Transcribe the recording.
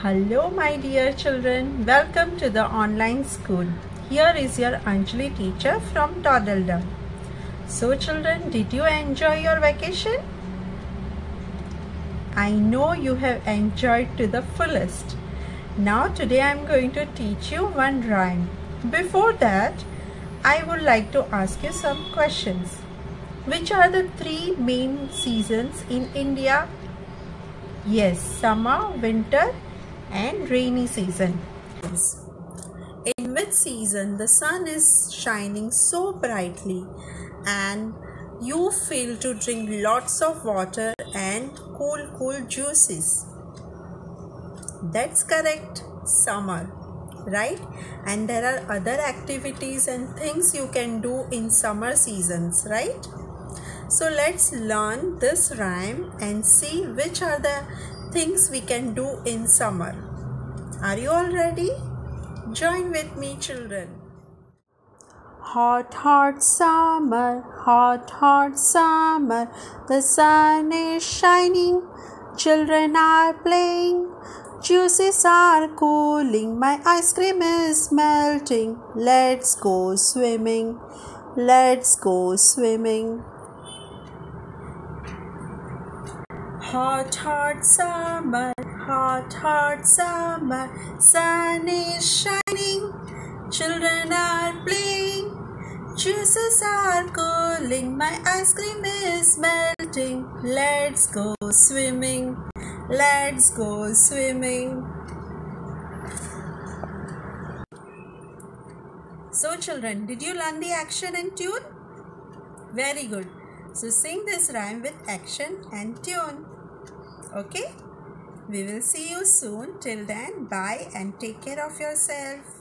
Hello, my dear children. Welcome to the online school. Here is your Anjali teacher from Toddledom. So, children, did you enjoy your vacation? I know you have enjoyed to the fullest. Now, today I am going to teach you one rhyme. Before that, I would like to ask you some questions. Which are the three main seasons in India? Yes, summer, winter and rainy season. In mid-season, the sun is shining so brightly and you feel to drink lots of water and cool cool juices. That's correct, summer, right? And there are other activities and things you can do in summer seasons, right? So let's learn this rhyme and see which are the things we can do in summer. Are you all ready? Join with me children. Hot, hot summer, hot, hot summer, the sun is shining, children are playing, juices are cooling, my ice cream is melting. Let's go swimming, let's go swimming. Hot, hot summer, hot, hot summer, sun is shining, children are playing, juices are cooling, my ice cream is melting. Let's go swimming, let's go swimming. So, children, did you learn the action and tune? Very good. So, sing this rhyme with action and tune. Okay? We will see you soon. Till then, bye and take care of yourself.